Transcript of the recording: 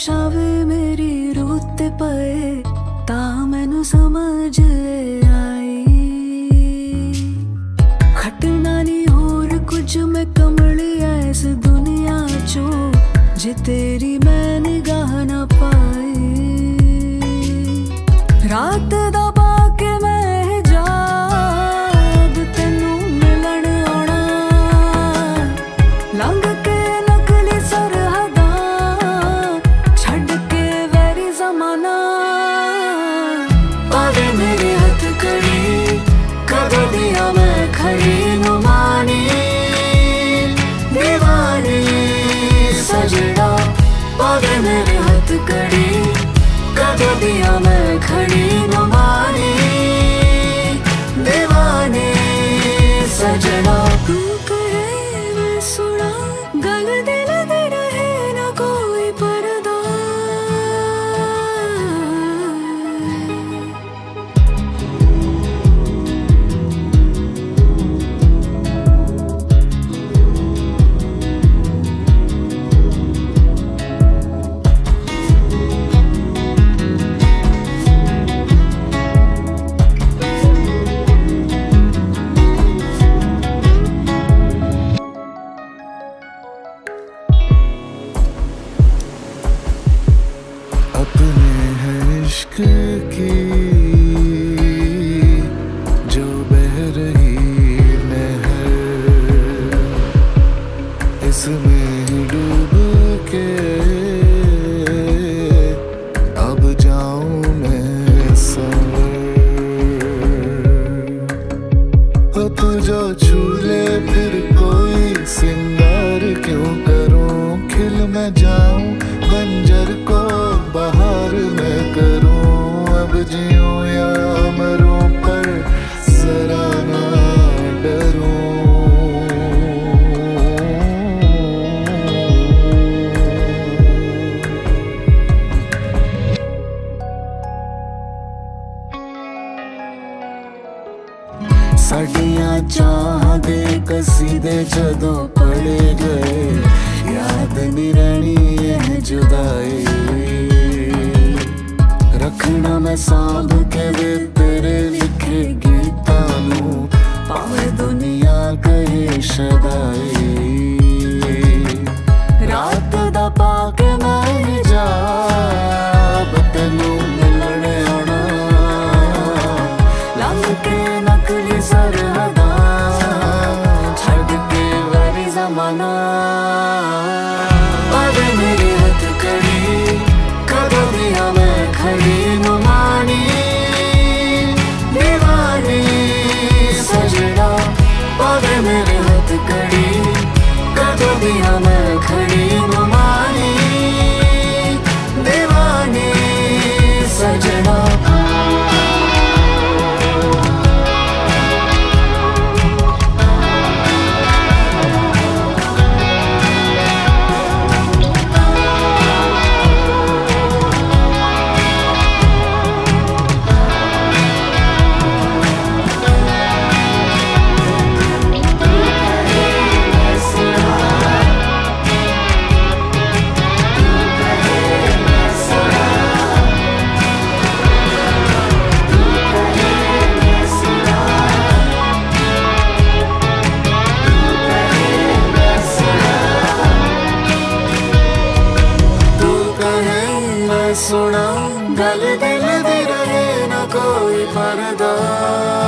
ਸਾਹ ਮੇਰੀ ਰੂਹ ਤੇ ਪਏ, ਤਾਂ ਮੈਨੂੰ ਸਮਝ ਆਈ। ਖਟਣਾ ਨਹੀਂ ਹੋਰ ਕੁਝ ਮੈਂ ਕਮਲੀ ਐਸ ਦੁਨੀਆ ਚੋਂ, ਜੇ ਤੇਰੀ ਮੈਂ ਨਿਗਾਹ ਨਾ ਪਾਈ। ਰਾਤ ਦਾ ਬਾਕੇ ਮੈਂ ਜਾਗ, ਤੈਨੂੰ ਮਿਲਣ ਆਉਣਾ। ਲੰਘ कभी मैंने हथ कड़ी कभी दिया मैं खड़ी इश्क की, जो बह रही नहर, इसमें डूब के अब जाऊँ मैं संवर। हो तू जो छूले फिर कोई सिंगार जियो या पर जरा ना डरो। साड़िया चाह दे कसीदे जदों पड़े गए, याद नहीं रहनी है जुदाई। hesabı kırıp सुना गल दिल दे रहे न कोई पर्दा।